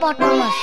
hippopotamus.